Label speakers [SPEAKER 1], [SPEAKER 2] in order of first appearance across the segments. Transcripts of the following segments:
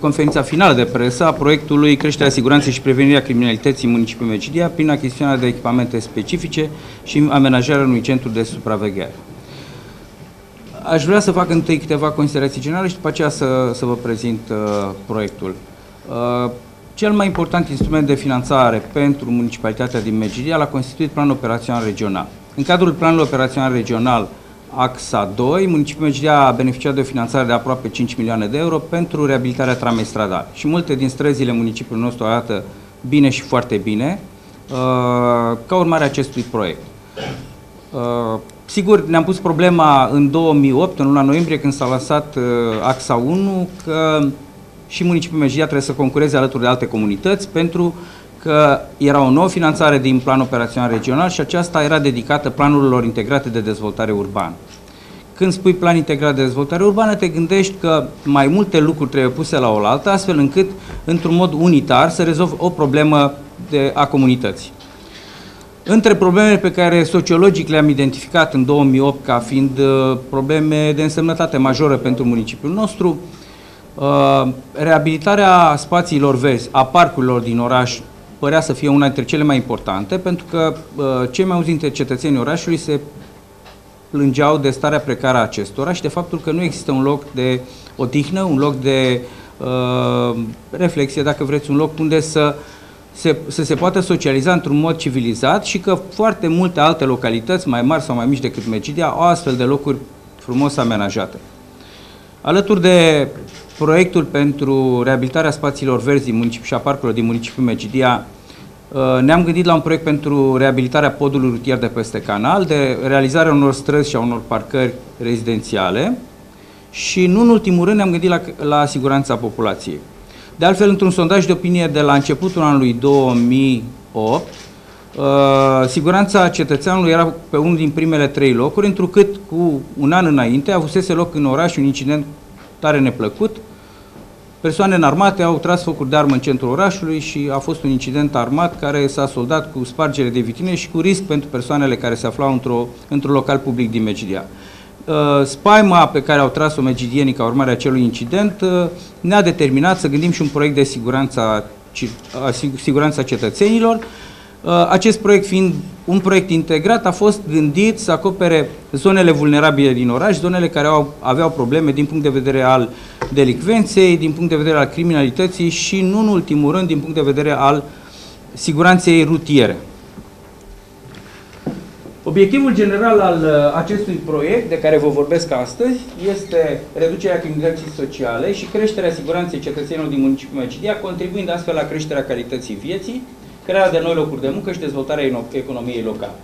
[SPEAKER 1] conferința finală de presă a proiectului Creșterea siguranței și prevenirea criminalității în municipiul Megidia prin achiziționarea de echipamente specifice și amenajarea unui centru de supraveghere. Aș vrea să fac întâi câteva considerații generale și după aceea să, să vă prezint uh, proiectul. Uh, cel mai important instrument de finanțare pentru municipalitatea din Megidia l-a constituit planul operațional regional. În cadrul planului operațional regional AXA 2, municipiul Megidia a beneficiat de o finanțare de aproape 5 milioane de euro pentru reabilitarea tramei stradale. Și multe din străzile municipiului nostru arată bine și foarte bine uh, ca urmare a acestui proiect. Uh, sigur, ne-am pus problema în 2008, în luna noiembrie, când s-a lansat uh, AXA 1, că și municipiul Megidia trebuie să concureze alături de alte comunități pentru că era o nouă finanțare din plan operațional regional și aceasta era dedicată planurilor integrate de dezvoltare urbană. Când spui plan integrat de dezvoltare urbană, te gândești că mai multe lucruri trebuie puse la oaltă, astfel încât, într-un mod unitar, să rezolvi o problemă de, a comunității. Între problemele pe care sociologic le-am identificat în 2008 ca fiind uh, probleme de însemnătate majoră pentru municipiul nostru, uh, reabilitarea spațiilor verzi, a parcurilor din oraș, părea să fie una dintre cele mai importante, pentru că uh, cei mai mulți dintre cetățenii orașului se plângeau de starea precară a acestora și de faptul că nu există un loc de odihnă, un loc de uh, reflexie, dacă vreți, un loc unde să se, să se poată socializa într-un mod civilizat și că foarte multe alte localități, mai mari sau mai mici decât Megidia, au astfel de locuri frumos amenajate. Alături de proiectul pentru reabilitarea spațiilor verzi din municipiu și a parcurilor din municipiul Megidia, uh, ne-am gândit la un proiect pentru reabilitarea podului rutier de peste canal, de realizarea unor străzi și a unor parcări rezidențiale și, nu în ultimul rând, ne-am gândit la, la siguranța populației. De altfel, într-un sondaj de opinie de la începutul anului 2008, uh, siguranța cetățeanului era pe unul din primele trei locuri, întrucât cu un an înainte avusese loc în oraș un incident tare neplăcut. Persoane înarmate au tras focuri de armă în centrul orașului și a fost un incident armat care s-a soldat cu spargere de vitrine și cu risc pentru persoanele care se aflau într-un într local public din Megidia. Uh, spaima pe care au tras-o megidienii ca urmare a acelui incident uh, ne-a determinat să gândim și un proiect de siguranță a siguranța cetățenilor, Uh, acest proiect fiind un proiect integrat, a fost gândit să acopere zonele vulnerabile din oraș, zonele care au, aveau probleme din punct de vedere al delicvenței, din punct de vedere al criminalității și, nu în ultimul rând, din punct de vedere al siguranței rutiere. Obiectivul general al uh, acestui proiect, de care vă vorbesc astăzi, este reducerea criminalității sociale și creșterea siguranței cetățenilor din municipiul Mecidia, contribuind astfel la creșterea calității vieții, crearea de noi locuri de muncă și dezvoltarea economiei locale.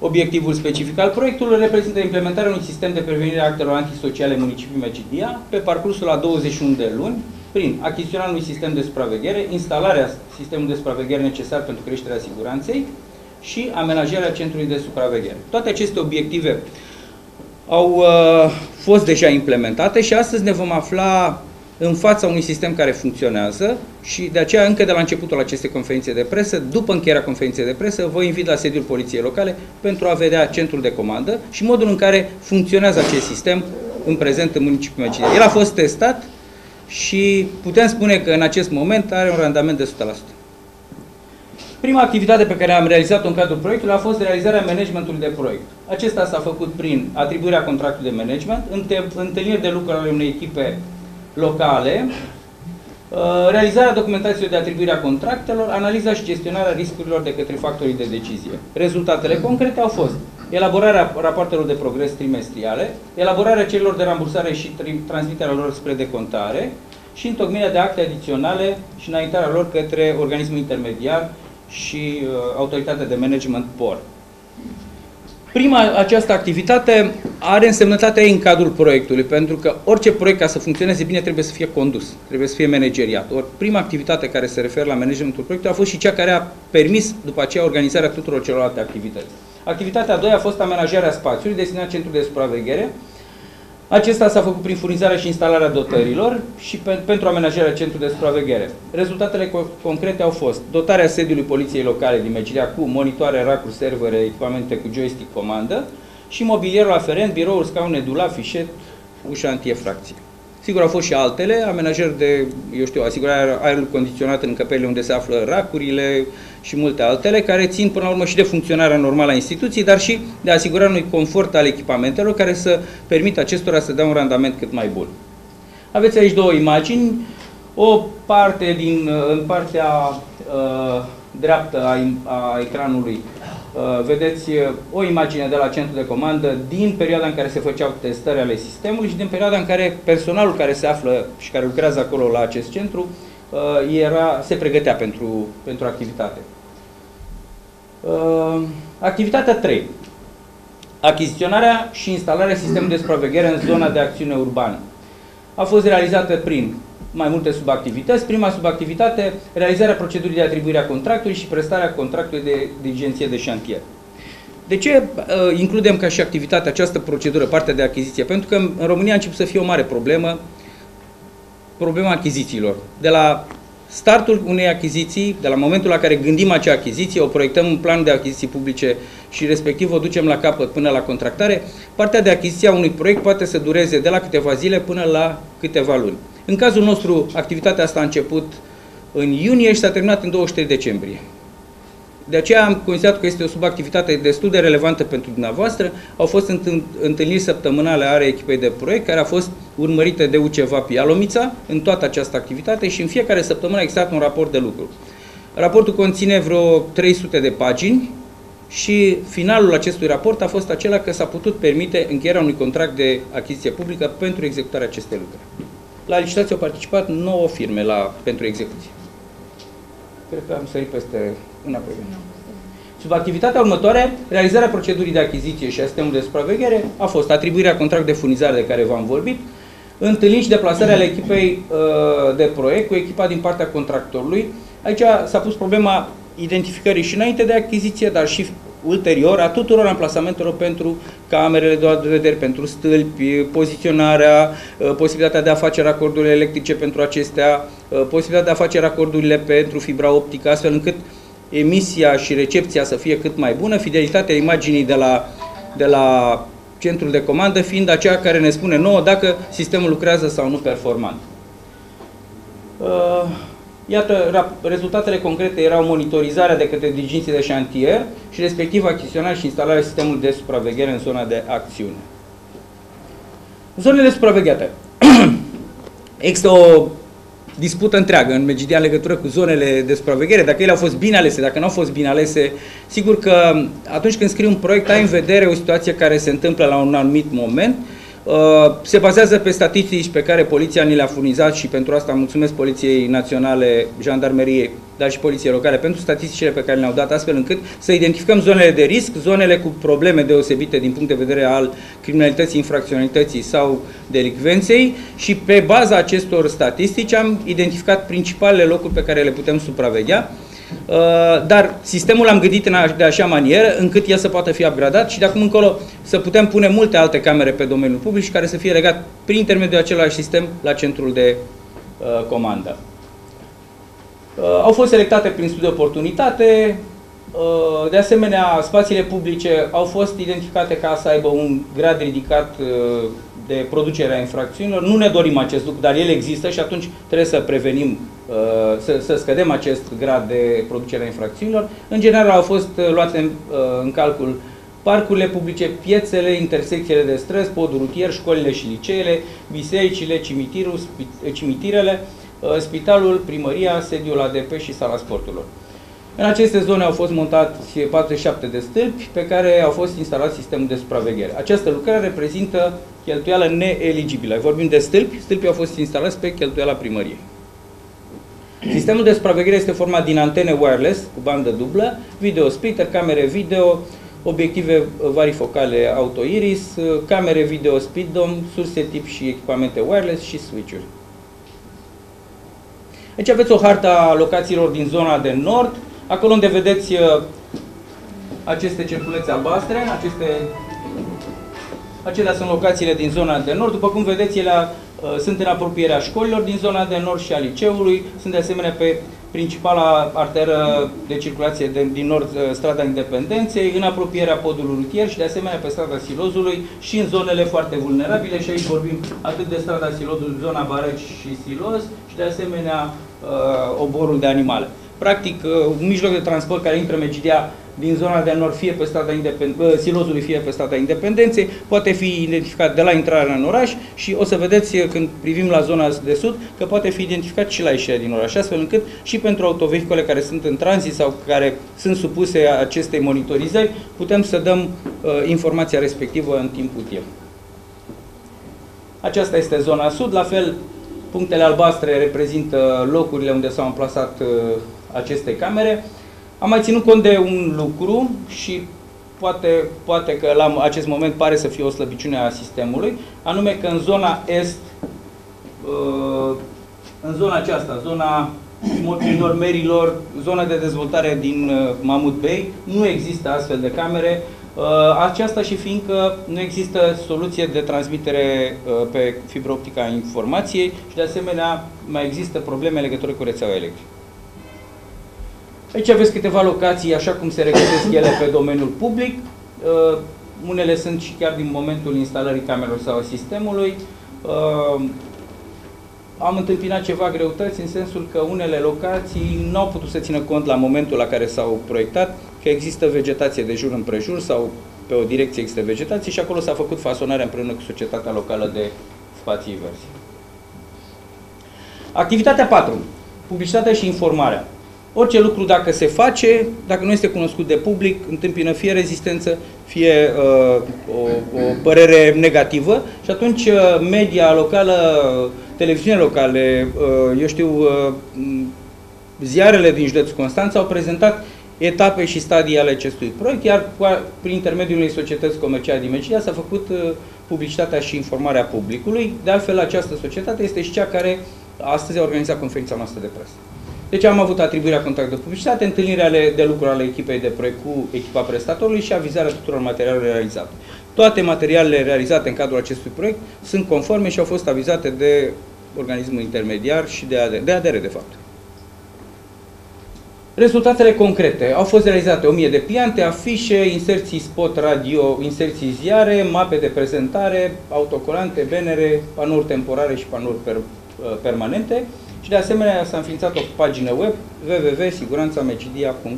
[SPEAKER 1] Obiectivul specific al proiectului reprezintă implementarea unui sistem de prevenire a actelor antisociale în municipiul Mecidia pe parcursul a 21 de luni, prin achiziționarea unui sistem de supraveghere, instalarea sistemului de supraveghere necesar pentru creșterea siguranței și amenajarea centrului de supraveghere. Toate aceste obiective au uh, fost deja implementate și astăzi ne vom afla în fața unui sistem care funcționează și de aceea încă de la începutul acestei conferințe de presă, după încheierea conferinței de presă, vă invit la sediul Poliției Locale pentru a vedea centrul de comandă și modul în care funcționează acest sistem în prezent în municipiul Măcinei. El a fost testat și putem spune că în acest moment are un randament de 100%. Prima activitate pe care am realizat-o în cadrul proiectului a fost realizarea managementului de proiect. Acesta s-a făcut prin atribuirea contractului de management, întâlniri de lucru ale unei echipe locale, uh, realizarea documentației de atribuire a contractelor, analiza și gestionarea riscurilor de către factorii de decizie. Rezultatele concrete au fost elaborarea rapoartelor de progres trimestriale, elaborarea celor de rambursare și transmiterea lor spre decontare și întocmirea de acte adiționale și înaintarea lor către organismul intermediar și uh, autoritatea de management POR. Prima, această activitate are însemnătatea ei în cadrul proiectului, pentru că orice proiect, ca să funcționeze bine, trebuie să fie condus, trebuie să fie manageriat. Or, prima activitate care se referă la managementul proiectului a fost și cea care a permis, după aceea, organizarea tuturor celorlalte activități. Activitatea a doua a fost amenajarea spațiului destinat centrului de supraveghere, acesta s-a făcut prin furnizarea și instalarea dotărilor și pe, pentru amenajarea centrului de supraveghere. Rezultatele co concrete au fost dotarea sediului Poliției Locale din Megirea cu monitoare, racuri, servere, echipamente cu joystick comandă și mobilierul aferent, birouri, scaune, dula, fișet, ușa antiefracție. Sigur, au fost și altele, amenajări de, eu știu, asigurarea aerului condiționat în încăperile unde se află racurile și multe altele, care țin până la urmă și de funcționarea normală a instituției, dar și de asigurarea unui confort al echipamentelor care să permită acestora să dea un randament cât mai bun. Aveți aici două imagini, o parte din, în partea uh, dreaptă a, a ecranului Uh, vedeți uh, o imagine de la centru de comandă din perioada în care se făceau testări ale sistemului și din perioada în care personalul care se află și care lucrează acolo la acest centru uh, era, se pregătea pentru, pentru activitate. Activitatea 3. Achiziționarea și instalarea sistemului de supraveghere în zona de acțiune urbană. A fost realizată prin mai multe subactivități. Prima subactivitate, realizarea procedurii de atribuire a contractului și prestarea contractului de dirigenție de șantier. De ce uh, includem ca și activitatea această procedură, partea de achiziție? Pentru că în România a început să fie o mare problemă, problema achizițiilor. De la startul unei achiziții, de la momentul la care gândim acea achiziție, o proiectăm un plan de achiziții publice și respectiv o ducem la capăt până la contractare, partea de achiziție a unui proiect poate să dureze de la câteva zile până la câteva luni. În cazul nostru, activitatea asta a început în iunie și s-a terminat în 23 decembrie. De aceea am considerat că este o subactivitate destul de relevantă pentru dumneavoastră. Au fost întâlniri săptămânale ale echipei de proiect, care a fost urmărite de UCEVA Pialomița în toată această activitate și în fiecare săptămână a existat un raport de lucru. Raportul conține vreo 300 de pagini și finalul acestui raport a fost acela că s-a putut permite încheierea unui contract de achiziție publică pentru executarea acestei lucruri. La licitație au participat 9 firme la, pentru execuție. Cred că am sărit peste înapoi. Sub activitatea următoare, realizarea procedurii de achiziție și a sistemului de supraveghere a fost atribuirea contract de furnizare de care v-am vorbit, întâlniri și deplasarea ale echipei uh, de proiect cu echipa din partea contractorului. Aici s-a pus problema identificării și înainte de achiziție, dar și ulterior a tuturor amplasamentelor pentru camerele de vedere, pentru stâlpi, poziționarea, uh, posibilitatea de a face racordurile electrice pentru acestea, uh, posibilitatea de a face racordurile pentru fibra optică, astfel încât emisia și recepția să fie cât mai bună, fidelitatea imaginii de la, de la centrul de comandă fiind aceea care ne spune nouă dacă sistemul lucrează sau nu performant. Uh, Iată, rezultatele concrete erau monitorizarea de către diriginții de șantier și respectiv achiziționarea și instalarea sistemului de supraveghere în zona de acțiune. Zonele supravegheate. Există o dispută întreagă în Megidia în legătură cu zonele de supraveghere, dacă ele au fost bine alese, dacă nu au fost bine alese. Sigur că atunci când scrii un proiect, ai în vedere o situație care se întâmplă la un anumit moment Uh, se bazează pe statistici pe care poliția ni le-a furnizat și pentru asta mulțumesc Poliției Naționale, Jandarmeriei, dar și Poliției Locale pentru statisticile pe care le-au dat astfel încât să identificăm zonele de risc, zonele cu probleme deosebite din punct de vedere al criminalității, infracționalității sau delicvenței și pe baza acestor statistici am identificat principalele locuri pe care le putem supraveghea. Uh, dar sistemul am gândit în de așa manieră încât el să poată fi upgradat și de acum încolo să putem pune multe alte camere pe domeniul public și care să fie legat prin intermediul același sistem la centrul de uh, comandă. Uh, au fost selectate prin studiu oportunitate, uh, de asemenea, spațiile publice au fost identificate ca să aibă un grad ridicat uh, de producere a infracțiunilor. Nu ne dorim acest lucru, dar el există și atunci trebuie să prevenim, uh, să, să scădem acest grad de producere a infracțiunilor. În general au fost uh, luate uh, în calcul parcurile publice, piețele, intersecțiile de străzi, podul rutier, școlile și liceele, bisericile, cimitirul, cimitirele, spitalul, primăria, sediul ADP și sala sporturilor. În aceste zone au fost montați 47 de stâlpi pe care au fost instalat sistemul de supraveghere. Această lucrare reprezintă cheltuială neeligibilă. Vorbim de stâlpi, stâlpii au fost instalați pe cheltuiala primăriei. Sistemul de supraveghere este format din antene wireless cu bandă dublă, video splitter, camere video, obiective varifocale auto-iris, camere video speeddom, surse tip și echipamente wireless și switch-uri. Aici aveți o harta a locațiilor din zona de nord, Acolo unde vedeți uh, aceste cerculețe albastre, aceste, acelea sunt locațiile din zona de nord. După cum vedeți, ele sunt în apropierea școlilor din zona de nord și a liceului, sunt de asemenea pe principala arteră de circulație de, din nord, strada Independenței, în apropierea podului rutier și de asemenea pe strada Silozului și în zonele foarte vulnerabile și aici vorbim atât de strada Silozului, zona Bareci și Siloz și de asemenea oborul de animale. Practic, un mijloc de transport care intră Megidia din zona de nord, fie pe strada Independ Silozului, fie pe strada Independenței, poate fi identificat de la intrarea în oraș și o să vedeți când privim la zona de sud că poate fi identificat și la ieșirea din oraș, astfel încât și pentru autovehicule care sunt în tranzit sau care sunt supuse acestei monitorizări, putem să dăm uh, informația respectivă în timp util. Aceasta este zona sud, la fel punctele albastre reprezintă locurile unde s-au amplasat uh, aceste camere. Am mai ținut cont de un lucru și poate, poate că la acest moment pare să fie o slăbiciune a sistemului, anume că în zona est, uh, în zona aceasta, zona normerilor, zona de dezvoltare din uh, Mamut Bay, nu există astfel de camere, uh, aceasta și fiindcă nu există soluție de transmitere pe fibra optică a informației și de asemenea mai există probleme legătură cu rețeaua electrică. Aici aveți câteva locații, așa cum se regăsesc ele pe domeniul public. Uh, unele sunt și chiar din momentul instalării camerelor sau sistemului. Uh, am întâmpinat ceva greutăți în sensul că unele locații nu au putut să țină cont la momentul la care s-au proiectat că există vegetație de jur împrejur sau pe o direcție există vegetație și acolo s-a făcut fasonarea împreună cu societatea locală de spații verzi. Activitatea 4. Publicitatea și informarea. Orice lucru, dacă se face, dacă nu este cunoscut de public, întâmpină fie rezistență, fie uh, o, o părere negativă și atunci uh, media locală, televiziunile locale, uh, eu știu, uh, ziarele din județul Constanța au prezentat etape și stadii ale acestui proiect, iar prin intermediul unei societăți comerciale din Megidia s-a făcut uh, publicitatea și informarea publicului. De altfel, această societate este și cea care astăzi a organizat conferința noastră de presă. Deci am avut atribuirea contractului de publicitate, întâlnirea de lucru ale echipei de proiect cu echipa prestatorului și avizarea tuturor materialelor realizate. Toate materialele realizate în cadrul acestui proiect sunt conforme și au fost avizate de organismul intermediar și de ADR, de, ADR, de fapt. Rezultatele concrete. Au fost realizate 1000 de piante, afișe, inserții spot radio, inserții ziare, mape de prezentare, autocolante, benere, panouri temporare și panouri per, uh, permanente. Și de asemenea s-a înființat o pagină web www.siguranțamecidia.com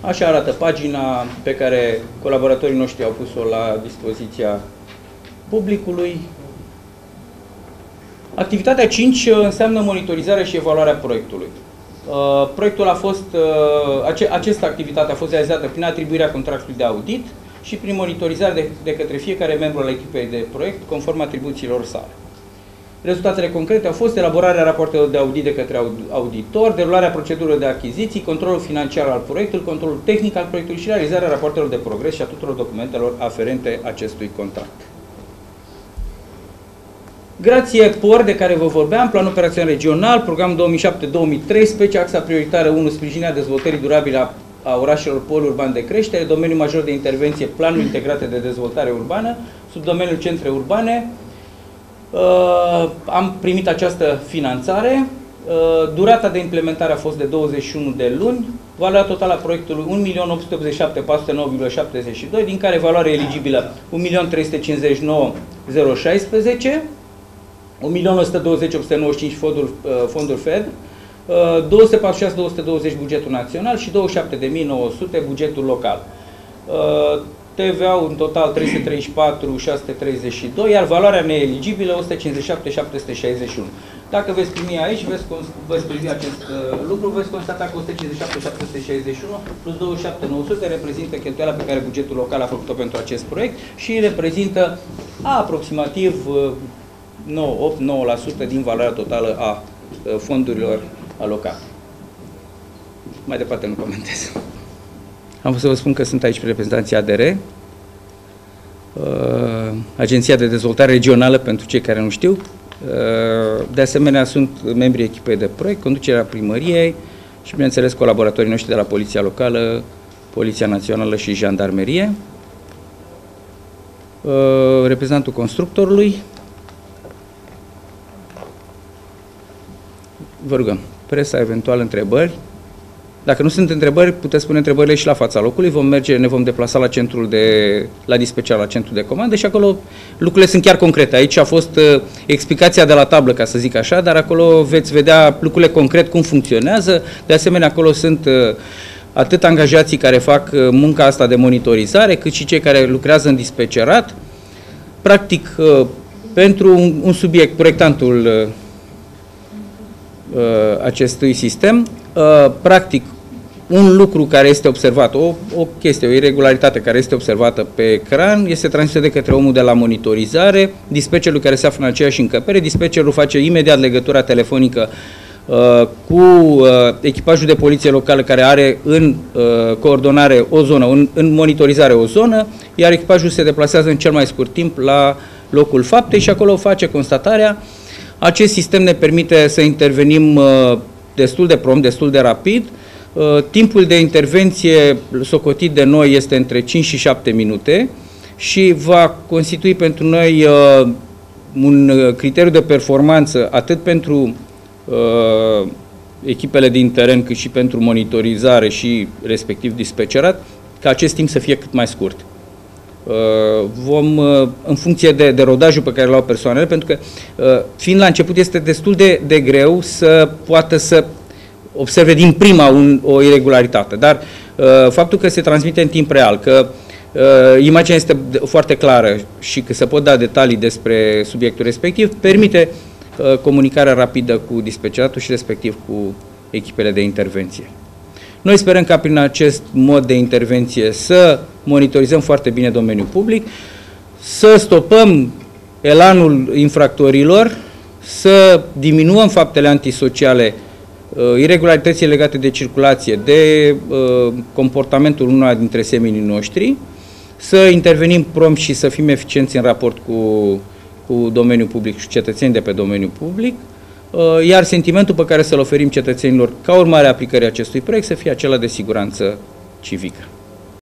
[SPEAKER 1] Așa arată pagina pe care colaboratorii noștri au pus-o la dispoziția publicului. Activitatea 5 înseamnă monitorizarea și evaluarea proiectului. Uh, proiectul a fost, uh, această activitate a fost realizată prin atribuirea contractului de audit, și prin monitorizare de, de către fiecare membru al echipei de proiect, conform atribuțiilor sale. Rezultatele concrete au fost elaborarea rapoartelor de audit de către auditor, derularea procedurilor de achiziții, controlul financiar al proiectului, controlul tehnic al proiectului și realizarea rapoartelor de progres și a tuturor documentelor aferente acestui contract. Grație POR de care vă vorbeam, Plan Operațional Regional, Program 2007-2013, axa prioritară 1, sprijinirea dezvoltării durabile a a orașelor pol urban de creștere, domeniul major de intervenție, planul integrate de dezvoltare urbană, sub domeniul centre urbane. Uh, am primit această finanțare. Uh, durata de implementare a fost de 21 de luni, valoarea totală a proiectului 1.887.9,72, din care valoare eligibilă 1.359.016, 1.120.895 fonduri, uh, fonduri FED, 246-220 bugetul național și 27.900 bugetul local. Uh, TVA în total 334.632, iar valoarea neeligibilă 157.761. Dacă veți primi aici, veți, veți privi acest uh, lucru, veți constata că 157.761 plus 27.900 reprezintă cheltuiala pe care bugetul local a făcut-o pentru acest proiect și reprezintă aproximativ 8-9% din valoarea totală a uh, fondurilor alocat. Mai departe nu comentez. Am vrut să vă spun că sunt aici reprezentanții ADR, uh, Agenția de Dezvoltare Regională, pentru cei care nu știu. Uh, de asemenea, sunt membrii echipei de proiect, conducerea primăriei și, bineînțeles, colaboratorii noștri de la Poliția Locală, Poliția Națională și Jandarmerie. reprezentantul constructorului. Vă rugăm, presa eventual întrebări. Dacă nu sunt întrebări, puteți spune întrebările și la fața locului. Vom merge, ne vom deplasa la centrul de, la dispecear, la centrul de comandă și acolo lucrurile sunt chiar concrete. Aici a fost uh, explicația de la tablă, ca să zic așa, dar acolo veți vedea lucrurile concret cum funcționează. De asemenea, acolo sunt uh, atât angajații care fac uh, munca asta de monitorizare, cât și cei care lucrează în dispecerat. Practic, uh, pentru un, un subiect, proiectantul uh, uh acestui sistem, uh, practic, un lucru care este observat, o, o chestie, o irregularitate care este observată pe ecran, este transmisă de către omul de la monitorizare, dispecerul care se află în aceeași încăpere, dispecerul face imediat legătura telefonică uh, cu uh, echipajul de poliție locală care are în uh, coordonare o zonă, în, în monitorizare o zonă, iar echipajul se deplasează în cel mai scurt timp la locul faptei și acolo face constatarea. Acest sistem ne permite să intervenim uh, destul de prompt, destul de rapid, uh, Uh, timpul de intervenție socotit de noi este între 5 și 7 minute și va constitui pentru noi uh, un uh, criteriu de performanță atât pentru echipele din teren cât și pentru monitorizare și respectiv dispecerat, ca acest timp să fie cât mai scurt. Vom, în funcție de, de rodajul pe care l-au persoanele, pentru că fiind la început este destul de, de greu să poată să observe din prima un, o irregularitate. Dar uh, faptul că se transmite în timp real, că uh, imaginea este foarte clară și că se pot da detalii despre subiectul respectiv, permite uh, comunicarea rapidă cu dispeceratul și respectiv cu echipele de intervenție. Noi sperăm ca prin acest mod de intervenție să monitorizăm foarte bine domeniul public, să stopăm elanul infractorilor, să diminuăm faptele antisociale uh, irregularității legate de circulație, de uh, comportamentul unora dintre seminii noștri, să intervenim prompt și să fim eficienți în raport cu, cu domeniul public și cetățenii de pe domeniul public, uh, iar sentimentul pe care să-l oferim cetățenilor ca urmare a aplicării acestui proiect să fie acela de siguranță civică.